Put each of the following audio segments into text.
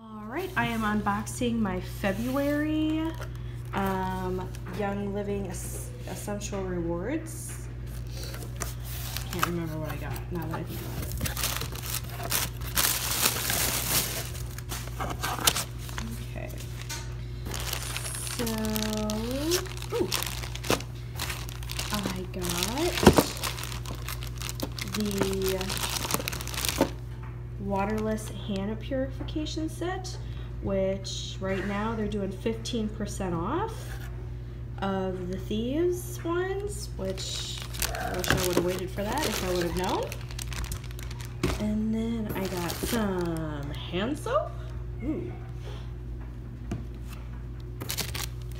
All right, I am unboxing my February um, Young Living Es- Essential Rewards. Can't remember what I got now that I think about it. Okay. So, ooh, I got the waterless hand purification set, which right now they're doing 15% off of the Thieves ones, which I wish I would have waited for that if I would have known. And then I got some hand soap. Ooh.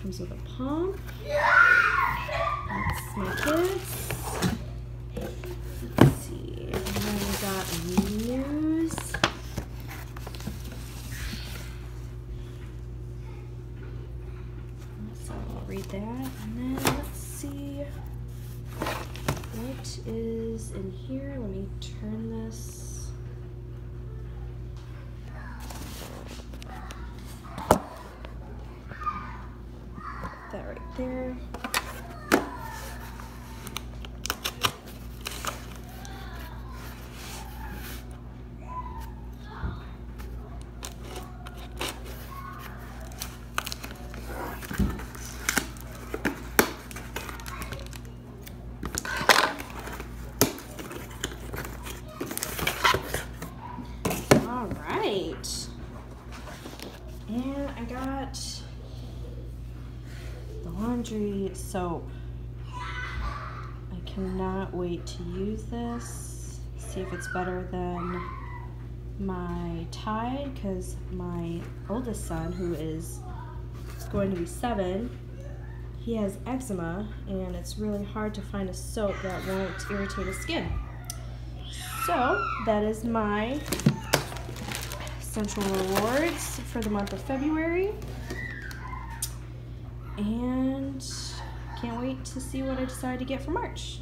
Comes with a pump. That's my kids. Let's see. And then we got news. So I'll read that. And then let's see what is in here. Let me turn this. That right there. All right. And I got the laundry soap. I cannot wait to use this. See if it's better than my Tide because my oldest son, who is going to be seven, he has eczema and it's really hard to find a soap that won't irritate his skin. So that is my Essential Rewards for the month of February. And can't wait to see what I decide to get for March.